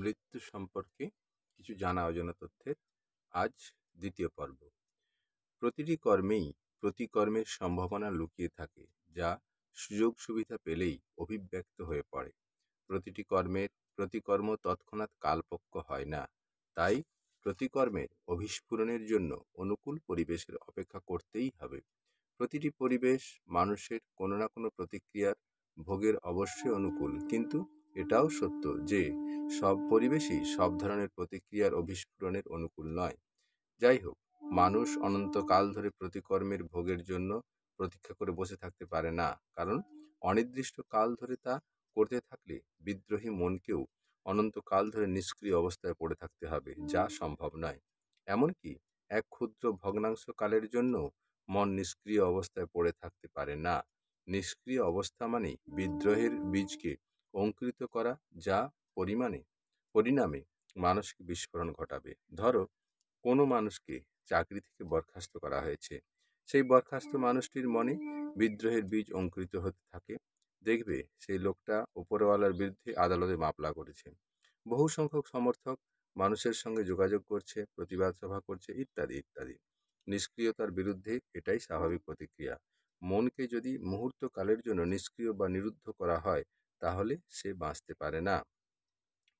মৃত্যু সম্পর্কে কিছু জানা অজানা তথ্যের আজ দ্বিতীয় পর্ব। প্রতিটি কর্মেই প্রতিকর্মের সম্ভাবনা লুকিয়ে থাকে, যা সুযোগ সুবিধা পেলেই অভিব্যক্ত হয়ে পড়ে। প্রতিটি কর্মের প্রতিকর্ম তৎক্ষণাৎ কালপক্ষ হয় না, তাই প্রতিকর্মের অভিস্ফুরণের জন্য অনুকূল পরিবেশের অপেক্ষা করতেই হবে। প্রতিটি পরিবেশ মানুষের কোনো না কোনো প্রতিক্রিয়ার ভোগের অবশ্যই অনুকূল, কিন্তু এটাও সত্য যে সব পরিবেশই সব ধরনের প্রতিক্রিয়ার অভিস্ফুরণের অনুকূল নয়। যাই হোক, মানুষ অনন্তকাল ধরে প্রতিকর্মের ভোগের জন্য প্রতীক্ষা করে বসে থাকতে পারে না। কারণ অনির্দিষ্ট কাল ধরে তা করতে থাকলে বিদ্রোহী মনকেও অনন্তকাল ধরে নিষ্ক্রিয় অবস্থায় পড়ে থাকতে হবে, যা সম্ভব নয়। এমনকি এক ক্ষুদ্র ভগ্নাংশ কালের জন্য মন নিষ্ক্রিয় অবস্থায় পড়ে থাকতে পারে না। নিষ্ক্রিয় অবস্থা মানেই বিদ্রোহের বীজকে অঙ্কুরিত করা, যা পরিমাণে, পরিণামে মানসিক বিস্ফোরণ ঘটাবে। ধরো, কোনো মানুষকে চাকরি থেকে বরখাস্ত করা হয়েছে। সেই বরখাস্ত মানুষটির মনে বিদ্রোহের বীজ অঙ্কুরিত হতে থাকে। দেখবে, সেই লোকটা ওপরওয়ালার বিরুদ্ধে আদালতে মামলা করেছে। বহু সংখ্যক সমর্থক মানুষের সঙ্গে যোগাযোগ করছে, প্রতিবাদ সভা করছে, ইত্যাদি ইত্যাদি। নিষ্ক্রিয়তার বিরুদ্ধে এটাই স্বাভাবিক প্রতিক্রিয়া। মনকে যদি মুহূর্তকালের জন্য নিষ্ক্রিয় বা নিরুদ্ধ করা হয়, তাহলে সে বাঁচতে পারে না।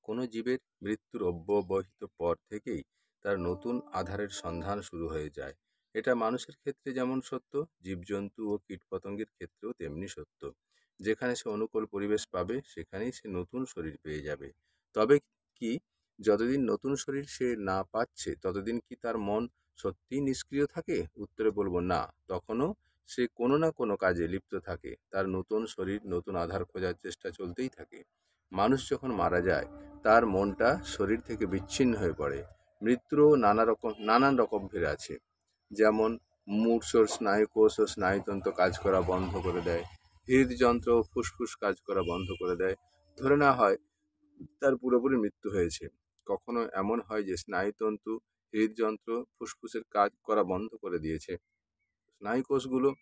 কোনো জীবের মৃত্যুর অব্যবহিত পর থেকেই তার নতুন আধারের সন্ধান শুরু হয়ে যায়। এটা মানুষের ক্ষেত্রে যেমন সত্য, জীবজন্তু ও কীটপতঙ্গের ক্ষেত্রেও তেমনি সত্য। যেখানে সে অনুকূল পরিবেশ পাবে, সেখানেই সে নতুন শরীর পেয়ে যাবে। তবে কি, যতদিন নতুন শরীর সে না পাচ্ছে, ততদিন কি তার মন সত্যিই নিষ্ক্রিয় থাকে? উত্তরে বলব না। তখনও সে কোনো না কোনো কাজে লিপ্ত থাকে। তার নতুন শরীর, নতুন আধার খোঁজার চেষ্টা চলতেই থাকে। মানুষ যখন মারা যায় তার মনটা শরীর থেকে বিচ্ছিন্ন হয়ে পড়ে। মৃত্যুরও নানা রকম, নানান রকম ফিরে আছে। যেমন মূর্ছর স্নায়ুকোষ ও স্নায়ুতন্ত্র কাজ করা বন্ধ করে দেয়। হৃদযন্ত্র ও ফুসফুস কাজ করা বন্ধ করে দেয়। ধরে নেওয়া হয়, তার পুরোপুরি মৃত্যু হয়েছে। কখনো এমন হয় যে স্নায়ুতন্তু হৃদযন্ত্র, ফুসফুসের কাজ করা বন্ধ করে দিয়েছে। স্নায়ুকোষগুলো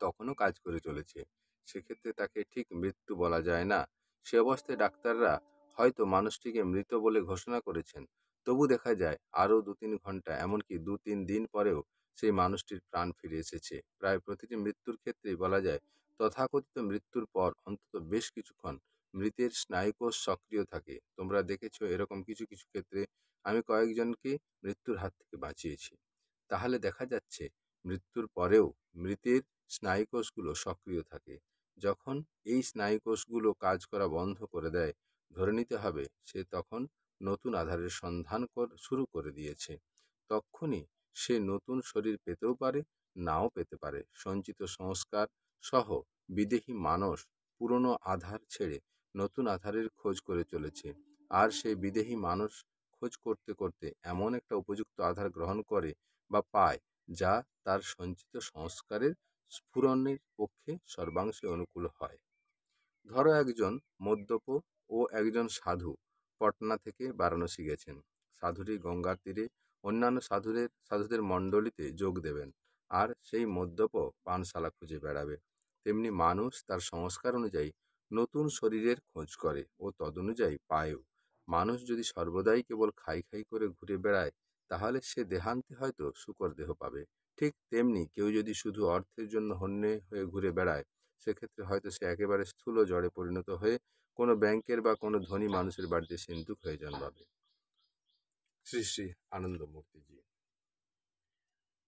তখনও কাজ করে চলেছে। সেক্ষেত্রে তাকে ঠিক মৃত্যু বলা যায় না। সে অবস্থায় ডাক্তাররা হয়তো মানুষটিকে মৃত বলে ঘোষণা করেছেন। তবু দেখা যায়, আরও দু তিন ঘণ্টা এমনকি দু তিন দিন পরেও সেই মানুষটির প্রাণ ফিরে এসেছে। প্রায় প্রতিটি মৃত্যুর ক্ষেত্রেই বলা যায়, তথাকথিত মৃত্যুর পর অন্তত বেশ কিছুক্ষণ মৃতের স্নায়ুকোষ সক্রিয় থাকে। তোমরা দেখেছ এরকম কিছু কিছু ক্ষেত্রে আমি কয়েকজনকে মৃত্যুর হাত থেকে বাঁচিয়েছি। তাহলে দেখা যাচ্ছে, মৃত্যুর পরেও মৃতের স্নায়ুকোষগুলো সক্রিয় থাকে। যখন এই স্নায়ুকোষগুলো কাজ করা বন্ধ করে দেয় ধরে নিতে হবে সে তখন নতুন আধারের সন্ধান শুরু করে দিয়েছে। তখনই সে নতুন শরীর পেতেও পারে, নাও পেতে পারে। সঞ্চিত সংস্কার সহ বিদেহী মানুষ পুরনো আধার ছেড়ে নতুন আধারের খোঁজ করে চলেছে। আর সে বিদেহী মানুষ খোঁজ করতে করতে এমন একটা উপযুক্ত আধার গ্রহণ করে বা পায় যা তার সঞ্চিত সংস্কারের স্ফুরণের পক্ষে সর্বাংশে অনুকূল হয়। ধরো একজন মদ্যপ ও একজন সাধু। পটনা থেকে বারাণসী গেছেন। সাধুটি গঙ্গার তীরে অন্যান্য সাধুদের সাধুদের মণ্ডলীতে যোগ দেবেন আর সেই মদ্যপ পানশালা খুঁজে বেড়াবে। তেমনি মানুষ তার সংস্কার অনুযায়ী নতুন শরীরের খোঁজ করে ও তদনুযায়ী পায়ও। মানুষ যদি সর্বদাই কেবল খাই খাই করে ঘুরে বেড়ায়, তাহলে সে দেহান্তে হয়তো শুকর দেহ পাবে। ঠিক তেমনি কেউ যদি শুধু অর্থের জন্য হন্যে হয়ে ঘুরে বেড়ায়, সেক্ষেত্রে হয়তো সে একেবারে স্থূল জড়ে পরিণত হয়ে কোনো ব্যাংকের বা কোনো ধনী মানুষের বাড়িতে সিন্ধুক হয়ে জন্মাবে শ্রী শ্রী আনন্দমূর্তিজি।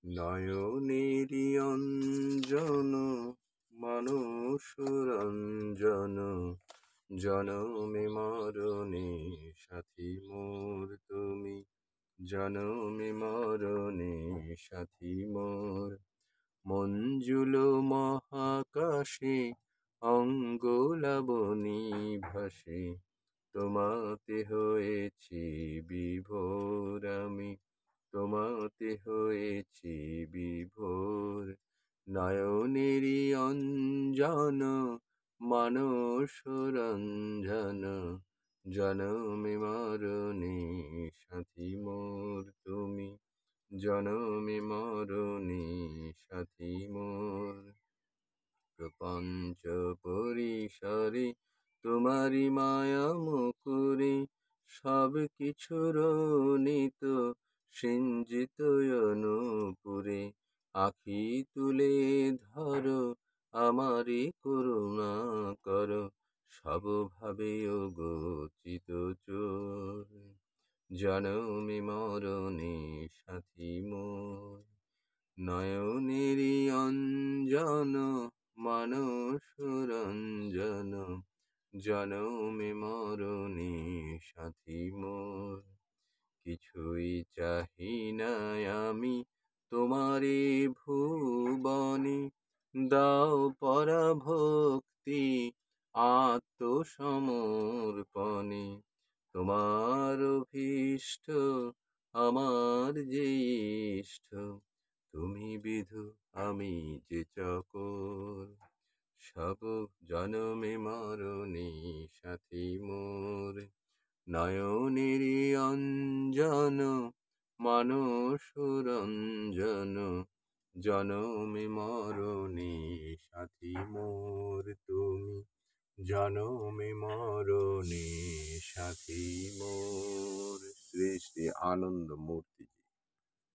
নয়নেরি অঞ্জন মানুষরঞ্জন জনমে মরণে সাথী মোর তুমি। জনমে মরণে সাথী মোর। মঞ্জুল মহাকাশে অঙ্গলাবনী ভাসে, তোমাতে হয়েছি বিভোর আমি, তোমাতে হয়েছি বিভোর। নয়নেরই অঞ্জন, মানস রঞ্জন, জনমে মরণে সাথী মোর তুমি, জনমে মরণে সাথী মোর। প্রপঞ্চ পরিসরে তোমারি মায়া মুকুরে সব কিছুর নিত সিঞ্জিত অনুপুরে। আখি তুলে ধরো, আমারই করুণা কর সব ভাবে গচিত চোর। জনমে মরণে সাথী মোর, নয়নেরই অঞ্জন মানস রঞ্জন জনমে মরণে সাথী মোর। কিছুই চাহি না আমি তোমারে ভুবনে, দাও পরা ভক্তি আত্মসমর্পণে। তোমার অভীষ্ট, আমার ইষ্ট তুমি বিধু, আমি যে চকর। সব জনমে মরণে সাথী মোর। নয়নেরই অঞ্জন মানস রঞ্জন জনমে মরণে সাথী মোর। তুমি জনমে মরণে সাথী মোর। শ্রী আনন্দ মূর্তি।